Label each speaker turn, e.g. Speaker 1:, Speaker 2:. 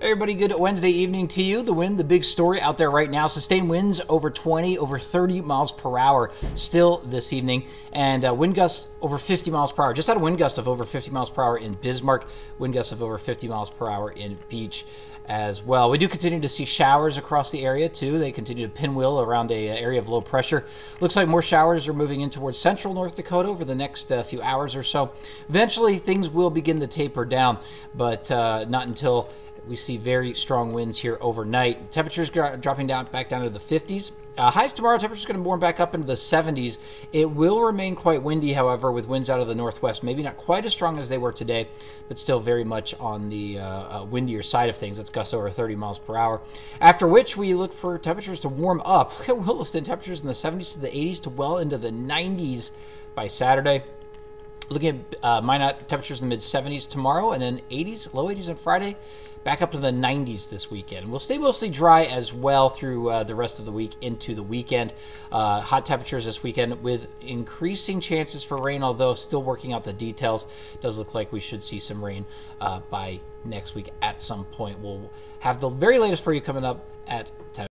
Speaker 1: Everybody, good Wednesday evening to you. The wind, the big story out there right now. Sustained winds over 20, over 30 miles per hour still this evening. And uh, wind gusts over 50 miles per hour. Just had a wind gust of over 50 miles per hour in Bismarck, wind gusts of over 50 miles per hour in Beach as well. We do continue to see showers across the area too. They continue to pinwheel around a area of low pressure. Looks like more showers are moving in towards central North Dakota over the next uh, few hours or so. Eventually, things will begin to taper down, but uh, not until we see very strong winds here overnight. Temperatures dropping down back down to the 50s. Uh, highs tomorrow, temperatures going to warm back up into the 70s. It will remain quite windy, however, with winds out of the northwest. Maybe not quite as strong as they were today, but still very much on the uh, uh, windier side of things. That's gusts over 30 miles per hour. After which, we look for temperatures to warm up. Look at Williston, temperatures in the 70s to the 80s to well into the 90s by Saturday. Looking at uh, Minot temperatures in the mid 70s tomorrow, and then 80s, low 80s on Friday back up to the 90s this weekend. We'll stay mostly dry as well through uh, the rest of the week into the weekend. Uh, hot temperatures this weekend with increasing chances for rain, although still working out the details. Does look like we should see some rain uh, by next week at some point. We'll have the very latest for you coming up at 10.